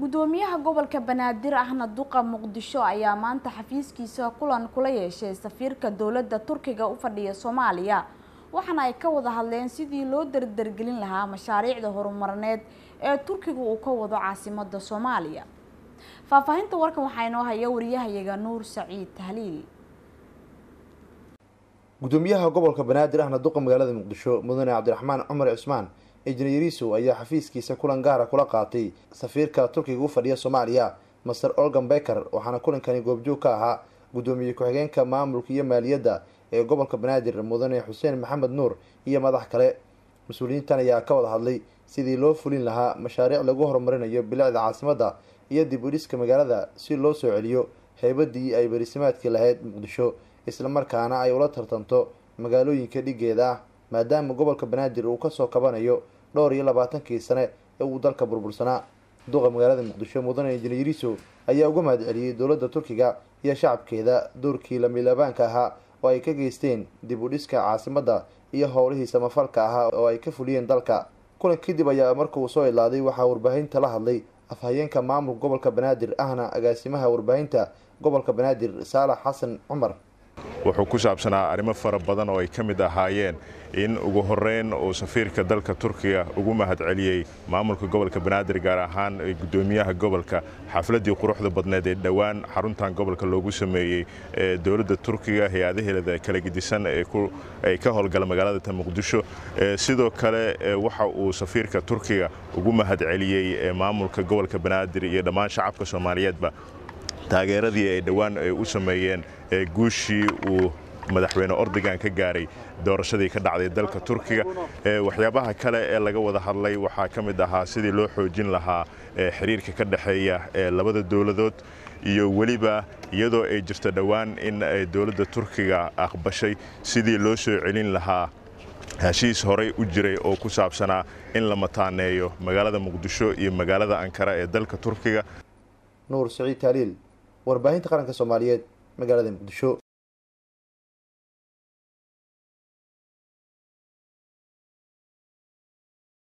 gudoomiyaha gobolka banaadir ahna duqa muqdisho ayaa maanta xafiiskiisa kulan kula yeeshay safiirka dowladda turkiga u fadhiya soomaaliya. Waxaana ay ka wada hadleen sidii loo dardargelin lahaa mashaariicda horumarneed ee turkiga uu ka wado caasimada soomaaliya. Faahfaahinta warkan waxaa inoo haya wariyahayaga nuur saciid tahliil. Gudoomiyaha gobolka banaadir ahna duqa magaalada muqdisho mudane cabdiraxmaan cumar cismaan injineeriso ayaa xafiiskiisa kulan gaara kula qaatay. Safiirka turkiga u fadhiya soomaaliya master olgan beker waxaana kulankani goobjoog ka ahaa gudoomiye ku-xigeenka maamulka iyo maaliyadda ee gobolka banaadir mudane xuseen maxamed nuur iyo madax kale. Mas'uuliyiintan ayaa ka wada hadlay sidii loo fulin lahaa mashaariic lagu horumarinayo bilicda caasimadda iyo dib u magaalada si loo soo celiyo heybadii ay barisimaadkii lahayd muqdisho islamarkaana ay ula tartanto magaalooyinka dhigeeda ah maadaama gobolka banaadir uu ka soo kabanayo dhowr iyo labaatankii sane ee uu dalka burbursanaa. Duqa magaalada muqdisho mudane injineeriso ayaa uga mahad celiyey dowladda turkiga iyo shacabkeeda doorkii lamilabaanka ahaa oo ay ka geysteen dib u dhiska caasimadda iyo howlihii samafalka ahaa oo ay ka fuliyeen dalka. Kulan kadib ayaa marka uu soo ilaaday waxaa warbaahinta la hadlay afhayeenka maamulka gobolka banaadir ahna agaasimaha warbaahinta gobolka banaadir saalax xasan cumar wuxuu ku saabsanaa arrimo fara badan oo ay ka mid ahaayeen. In ugu horeyn uu safiirka dalka turkiga ugu mahad celiyey maamulka gobolka banaadir gaar ahaan gudoomiyaha gobolka xafladii quruxda badneed ee dhowaan xaruntan gobolka loogu sameeyey ee dowladda turkiga hay'adaheeda kala gedisan ee ka howlgala magaalada muqdisho sidoo kale waxa uu safiirka turkiga ugu mahad celiyey maamulka gobolka banaadir iyo dhammaan shacabka soomaaliyeedba taageeradii ay dhowaan u sameeyeen guushii uu madaxweyne ordogan ka gaaray doorashadii ka dhacday dalka turkiga. Waxyaabaha kale ee laga wada hadlay waxaa ka mid ahaa sidii loo xoojin lahaa xiriirka ka dhexeeya labada dowladood iyo weliba iyadoo ay jirto dhowaan in dowladda turkiga aqbashay sidii loo soo celin lahaa. Heshiis horey u jiray oo ku saabsanaa in la mataaneeyo magaalada muqdisho iyo magaalada ankara ee dalka turkiga. Nuur saciid taaliil warbaahinta qaranka soomaaliyeed magaalada muqdisho